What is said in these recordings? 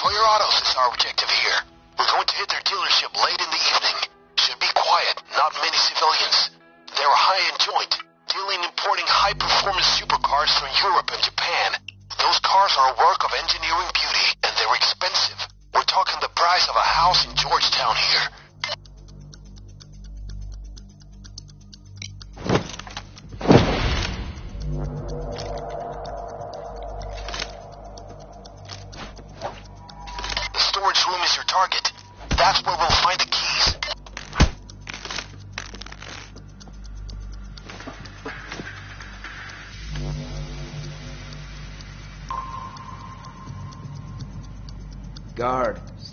Toyer Autos is our objective here. We're going to hit their dealership late in the evening. Should be quiet, not many civilians. They're a high-end joint, dealing importing high-performance supercars from Europe and Japan. Those cars are a work of engineering beauty, and they're expensive. We're talking the price of a house in Georgetown here.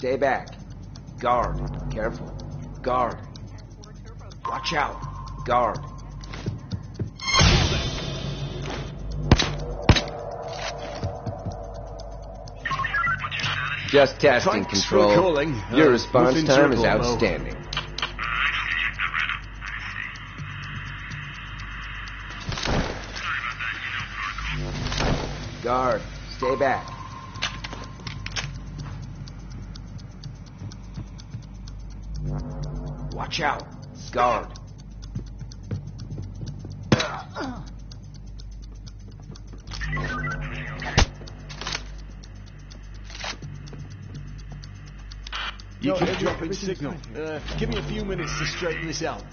Stay back. Guard, careful. Guard. Watch out. Guard. Just testing control. Your Uh, response time is outstanding. Signal. Uh, give me a few minutes to straighten this out.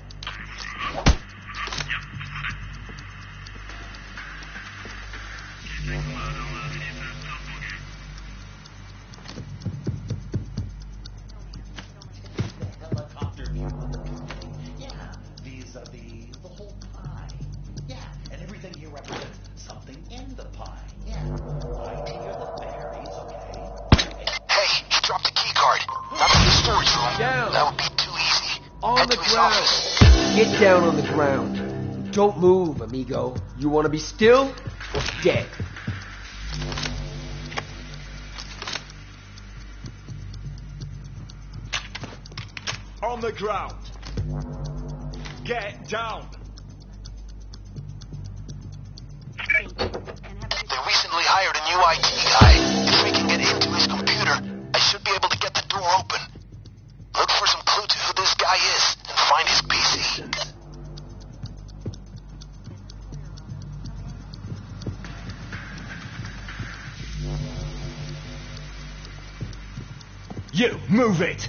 Don't move, amigo. You want to be still or dead? On the ground. Get down. They recently hired a new IT guy. If we can get into his computer, I should be able to get the door open. Look for some clue to who this guy is and find his You, move it.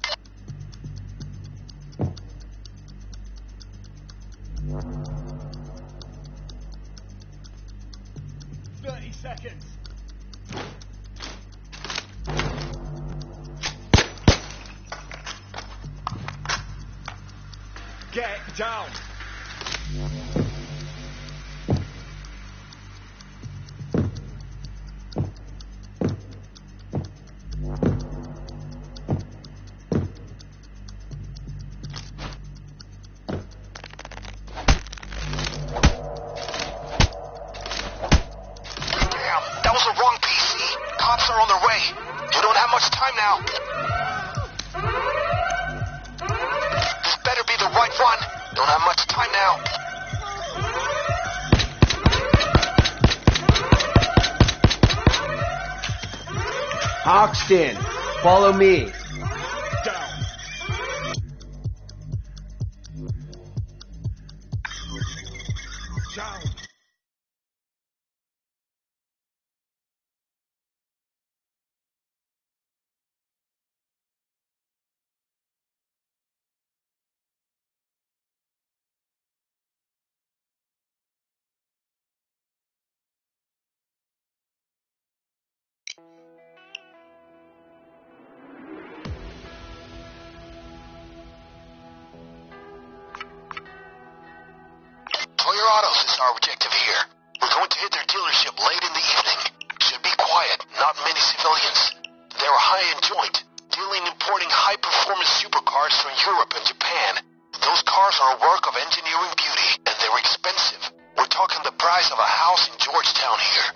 me They're high-end joint, dealing importing high-performance supercars from Europe and Japan. Those cars are a work of engineering beauty, and they're expensive. We're talking the price of a house in Georgetown here.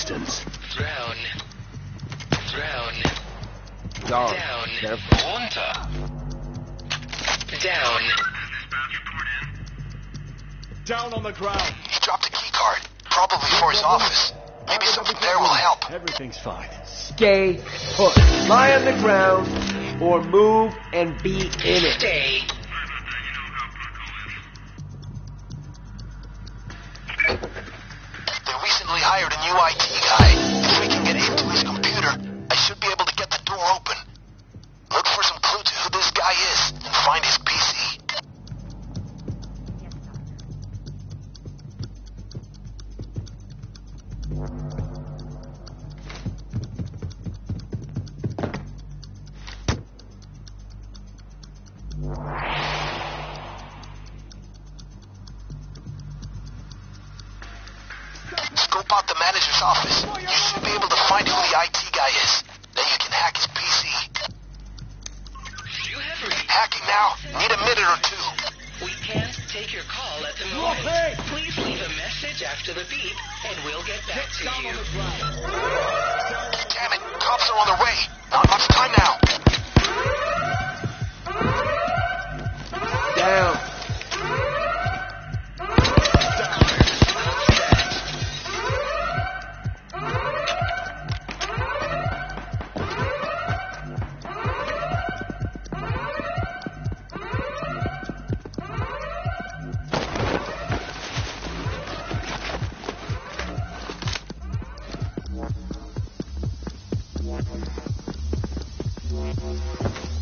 distance. Drone. Drone. Down. Down. Careful. Runter. Down. Down on the ground. He dropped a key card. Probably for his office. Maybe something there will help. Everything's fine. Stay put. Lie on the ground or move and be in it. Stay WIT guy. Thank you.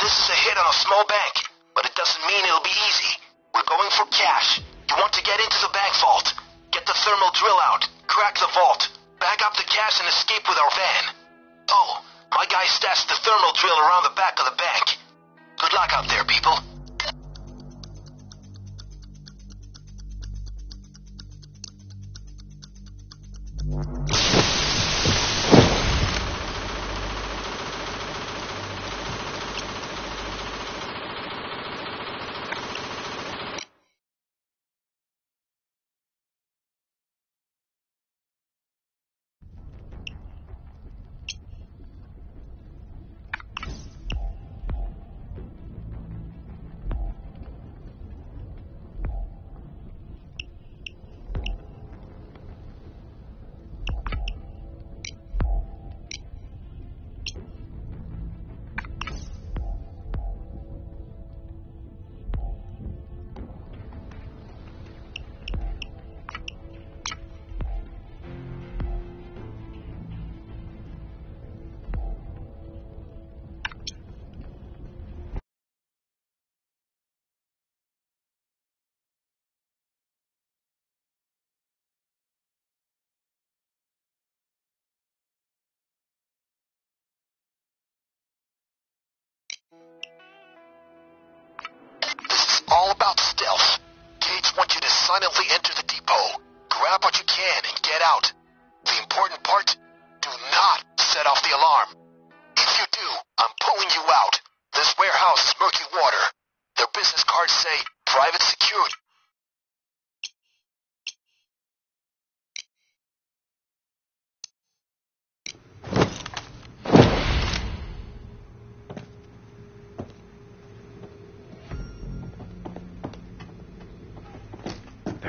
This is a hit on a small bank, but it doesn't mean it'll be easy. We're going for cash. You want to get into the bank vault. Get the thermal drill out, crack the vault, bag up the cash and escape with our van. Oh, my guy stashed the thermal drill around the back of the bank. Good luck out there, people. All about stealth. Gates wants you to silently enter the depot, grab what you can, and get out. The important part? Do not set off the alarm. If you do, I'm pulling you out. This warehouse is Murkywater. Their business cards say private security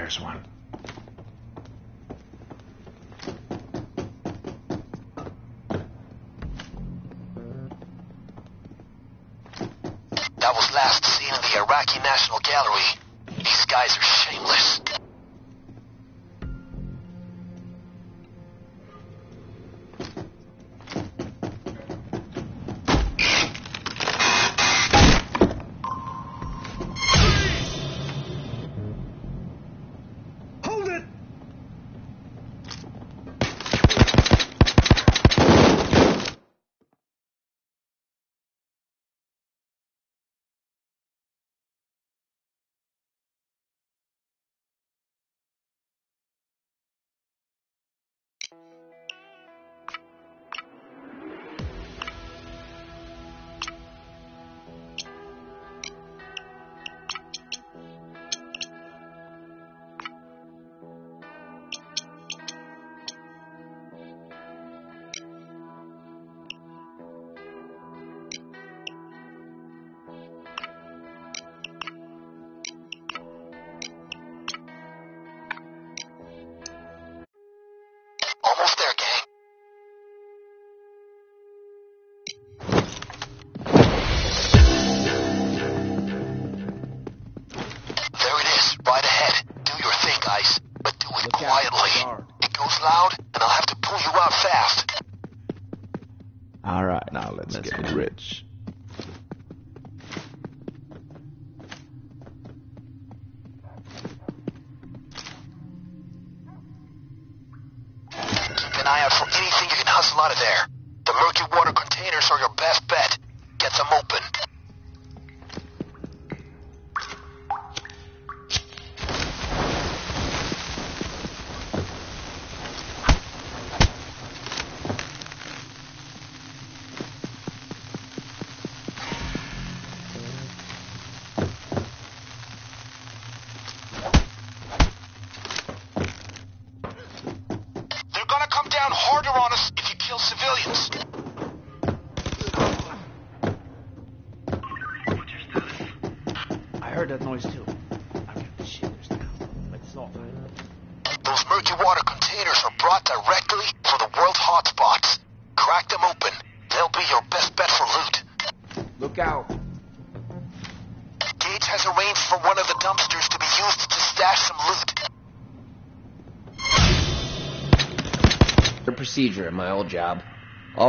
There's one. That was last seen in the Iraqi National Gallery. These guys are shameless.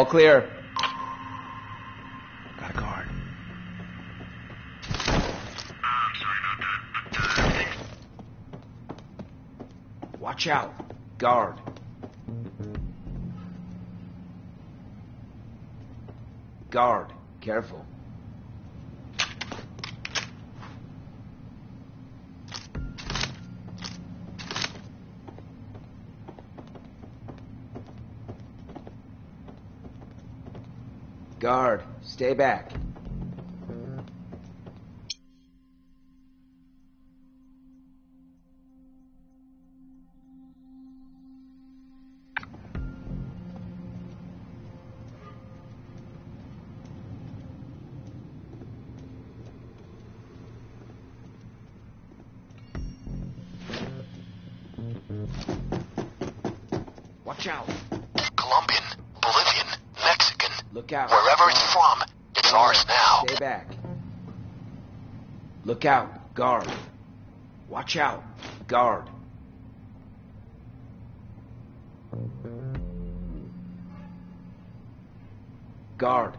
All clear. Got a guard. Watch out. Guard. Guard. Careful. Guard. Stay back. Look out. Guard. Watch out. Guard. Guard.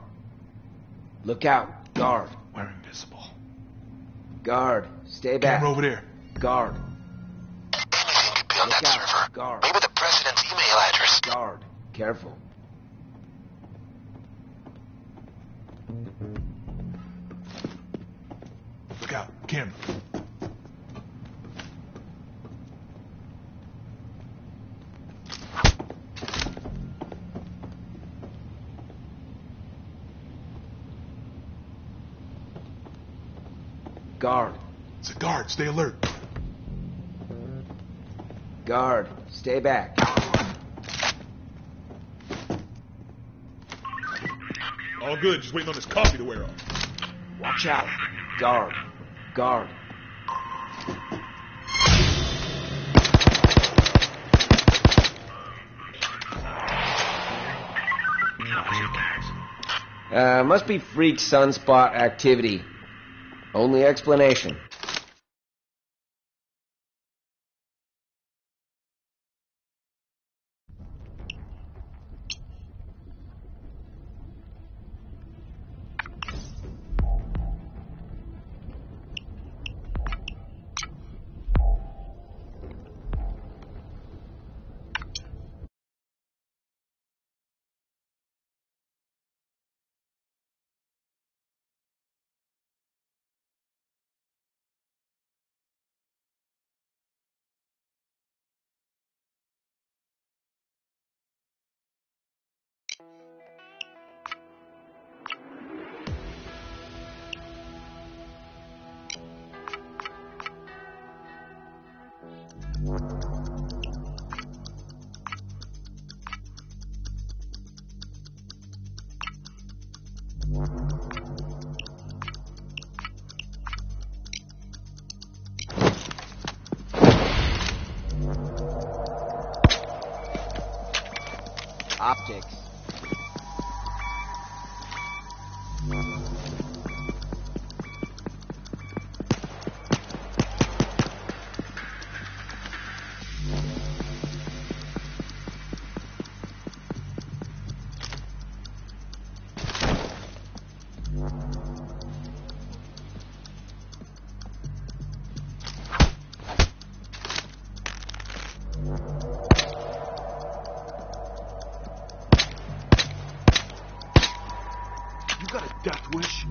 Look out. Guard. We're invisible. Guard. Stay back. Camera over there. Guard. Anything could be on Look that out. server. Guard. Maybe the president's email address. Guard. Careful. him. Guard. It's a guard. Stay alert. Guard, stay back. All good. Just waiting on this coffee to wear off. Watch out. Guard. Guard. Uh, must be freak sunspot activity. Only explanation. Death wish?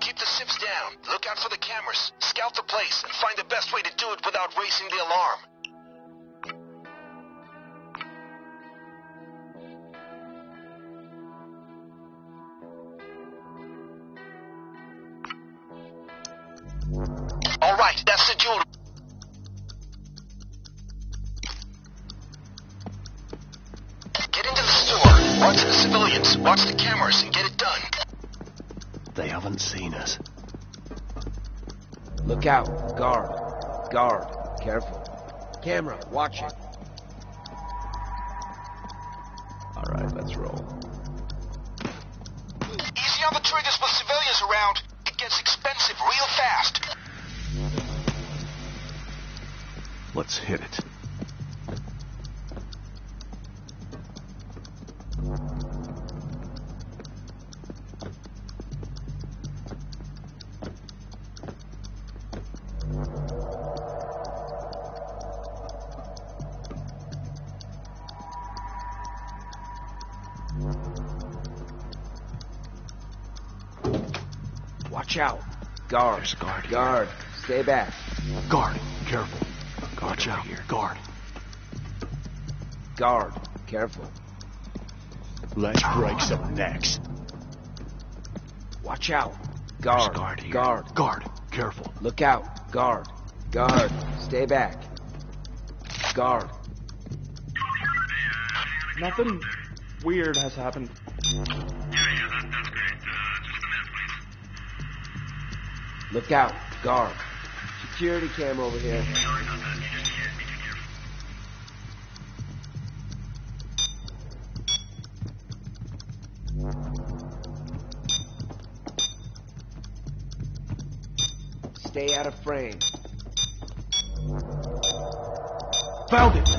Keep the sips down. Look out for the cameras. Scout the place and find the best way to do it without raising the alarm. They haven't seen us. Look out. Guard. Guard. Careful. Camera. Watch it. Alright, let's roll. Easy on the triggers with civilians around. It gets expensive real fast. Let's hit it. Guard. There's a guard here. Guard. Stay back. Guard, careful. Watch out. Here. Guard. Guard. Careful. Let's break some necks. Watch out. Guard. guard here. Guard. Guard, careful. Look out. Guard. Guard. Stay back. Guard. Nothing weird has happened. Look out. Guard. Security cam over here. Stay out of frame. Found it!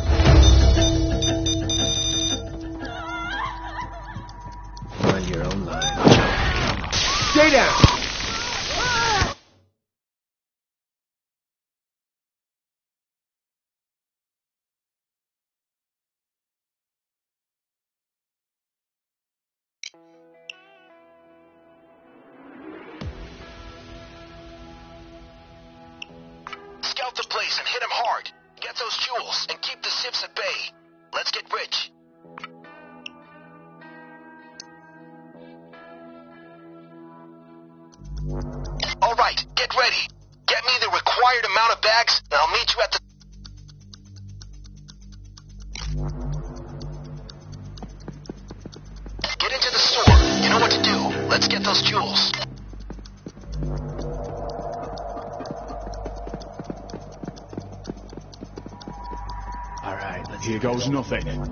Here.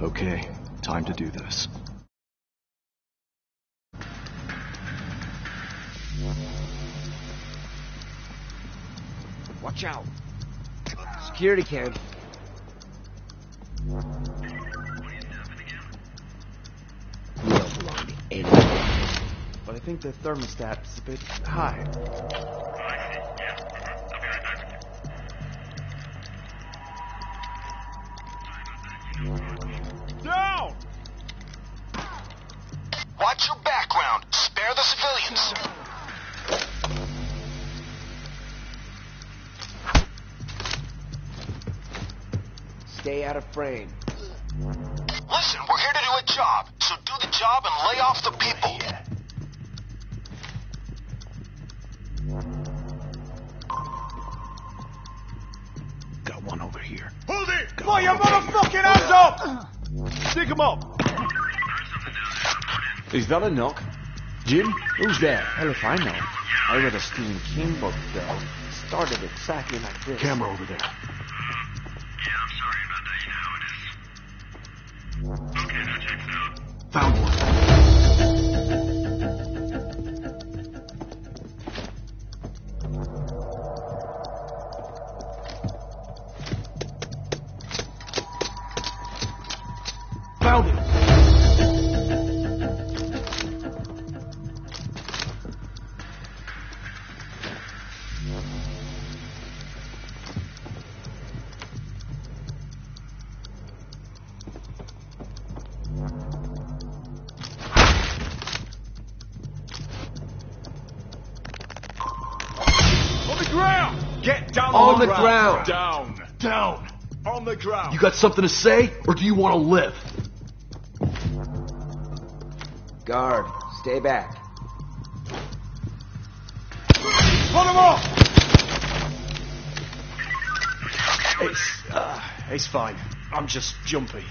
Okay, time to do this. Watch out. Security cam. You don't belong to anyone. But I think the thermostat is a bit high. Stay out of frame. Listen, we're here to do a job, so do the job and lay off the people. Got one over here. Hold it! Put your motherfucking hands up! Stick him up! Is that a knock? Jim, who's there? Hell if I know. I read a Stephen King book that started exactly like this. Camera over there. Got something to say, or do you want to live? Guard, stay back. Put him off! It's, uh, it's fine. I'm just jumpy.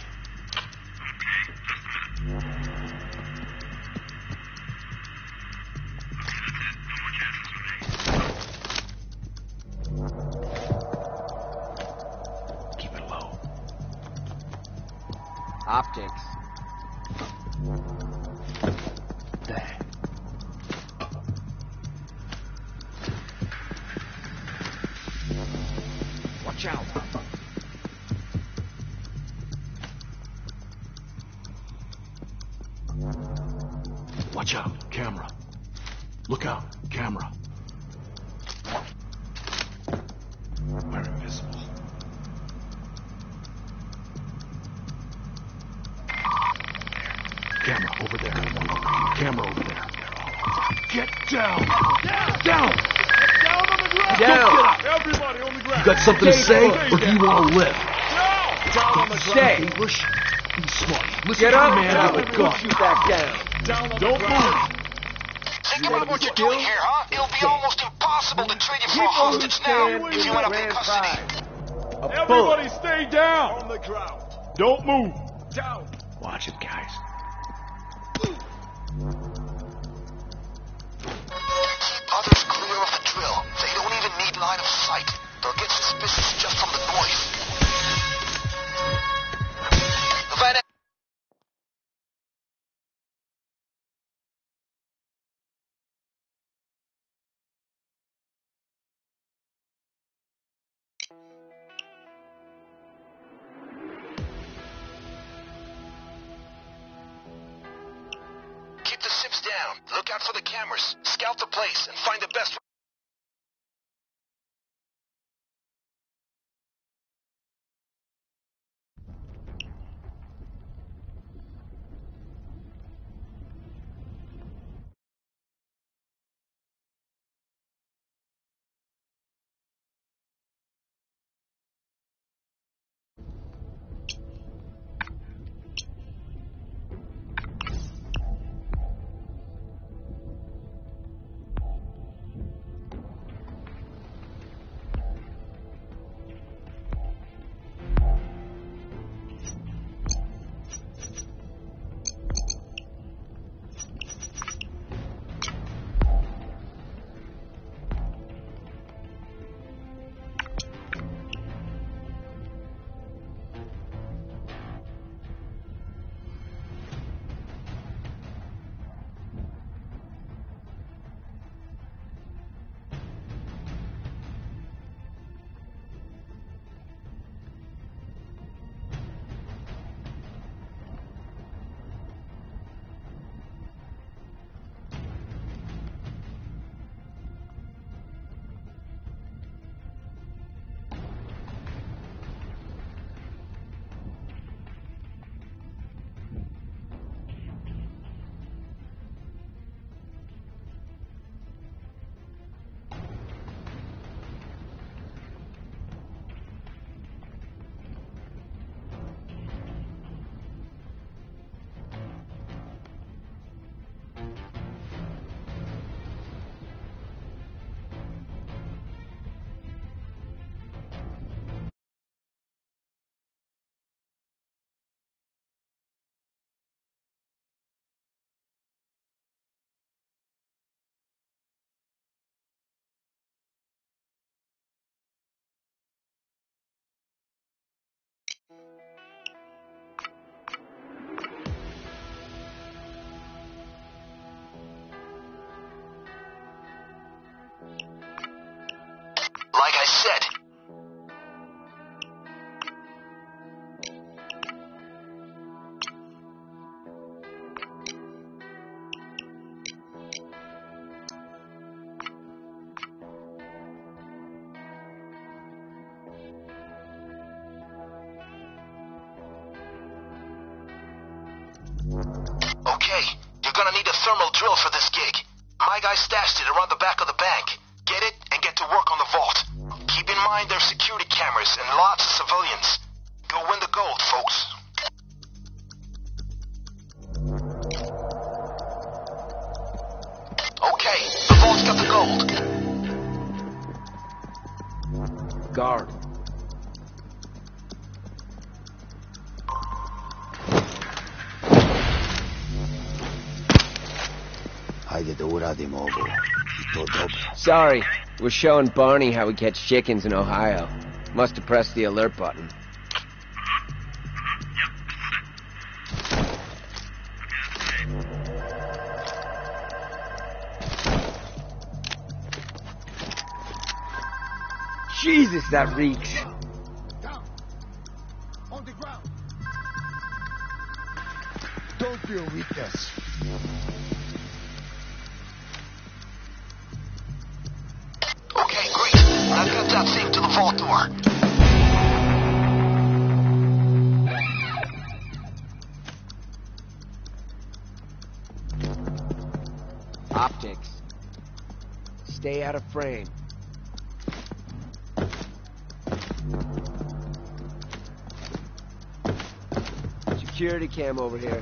Optics. Something to say, or do you want to live? Down! Down on the ground! Stay. English? Be smart. Listen Get to up man and with a gun. you back down. Down Don't move. Think about what you're doing here, huh? It'll be almost impossible to trade you for a hostage now if you end up in custody. Everybody stay down. On the ground! Don't move. Like I said, Sorry, we're showing Barney how we catch chickens in Ohio. Must have pressed the alert button. Jesus, that reeks. Stay out of frame. Security cam over here.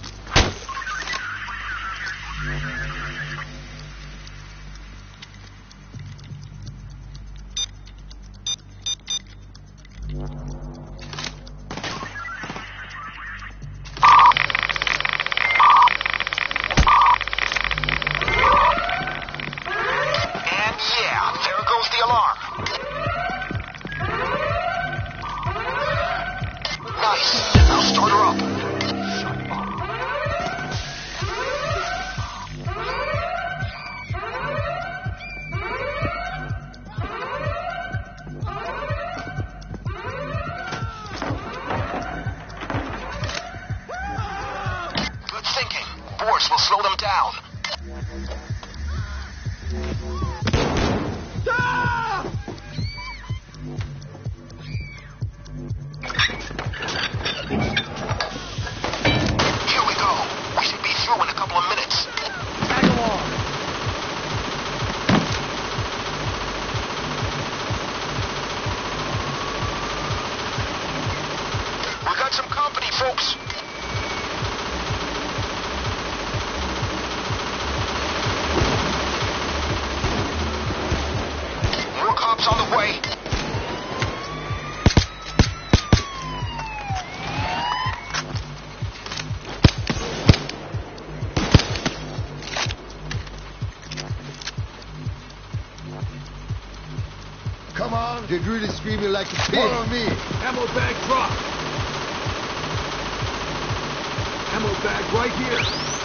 Come on. They're really screaming like a pig. Follow me. Ammo bag dropped. Ammo bag right here.